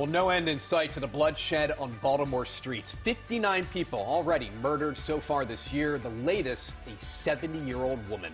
Well, no end in sight to the bloodshed on Baltimore streets. 59 people already murdered so far this year, the latest, a 70-year-old woman.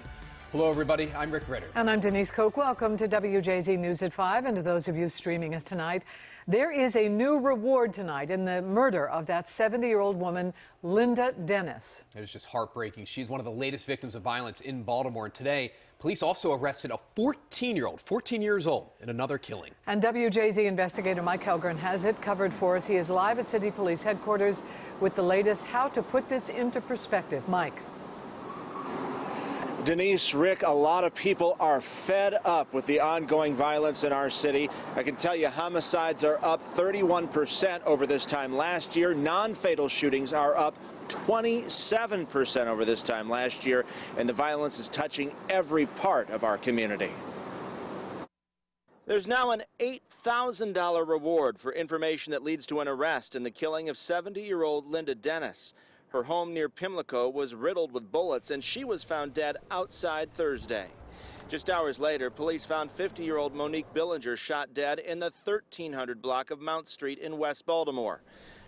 Hello, everybody. I'm Rick Ritter. And I'm Denise Koch. Welcome to WJZ News at 5. And to those of you streaming us tonight, there is a new reward tonight in the murder of that 70-year-old woman, Linda Dennis. It is just heartbreaking. She's one of the latest victims of violence in Baltimore. And today, police also arrested a 14-year-old, 14 years old, in another killing. And WJZ investigator Mike Hellgren has it covered for us. He is live at City Police headquarters with the latest how to put this into perspective. Mike. Denise, Rick, a lot of people are fed up with the ongoing violence in our city. I can tell you homicides are up 31% over this time last year. Non-fatal shootings are up 27% over this time last year, and the violence is touching every part of our community. There's now an $8,000 reward for information that leads to an arrest in the killing of 70-year-old Linda Dennis. Her home near Pimlico was riddled with bullets, and she was found dead outside Thursday. Just hours later, police found 50-year-old Monique Billinger shot dead in the 1300 block of Mount Street in West Baltimore.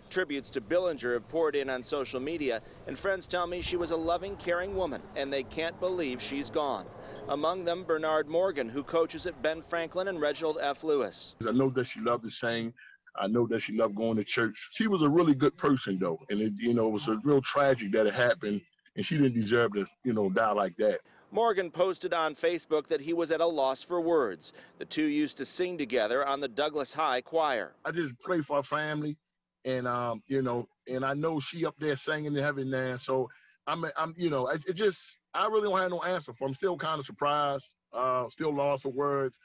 Tributes to Billinger have poured in on social media, and friends tell me she was a loving, caring woman, and they can't believe she's gone. Among them, Bernard Morgan, who coaches at Ben Franklin and Reginald F. Lewis. I know that she loved to sing. I know that she loved going to church. She was a really good person, though, and it, you know, it was a real tragic that it happened, and she didn't deserve to, you know, die like that. Morgan posted on Facebook that he was at a loss for words. The two used to sing together on the Douglass High Choir. I just pray for our family, and um, you know, and I know she up there singing in heaven now. So I'm, I'm, you know, it, it just, I really don't have no answer for. I'm still kind of surprised, uh, still lost for words.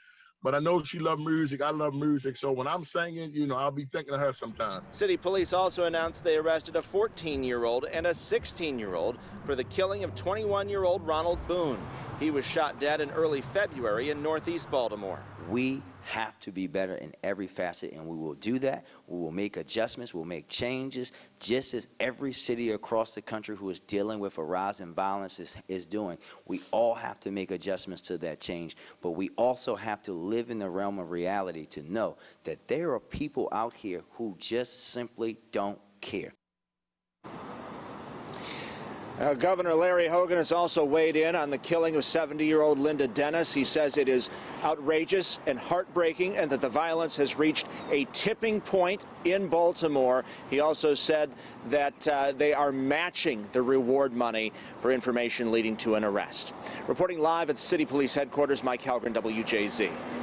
But I know she loved music. I love music. So when I'm singing, you know, I'll be thinking of her sometimes. City police also announced they arrested a 14-year-old and a 16-year-old for the killing of 21-year-old Ronald Boone. He was shot dead in early February in northeast Baltimore. We have to be better in every facet, and we will do that. We will make adjustments, we'll make changes, just as every city across the country who is dealing with a rise in violence is, is doing. We all have to make adjustments to that change, but we also have to live in the realm of reality to know that there are people out here who just simply don't care. Uh, Governor Larry Hogan has also weighed in on the killing of 70-year-old Linda Dennis. He says it is outrageous and heartbreaking and that the violence has reached a tipping point in Baltimore. He also said that uh, they are matching the reward money for information leading to an arrest. Reporting live at City Police Headquarters, Mike Hellgren, WJZ.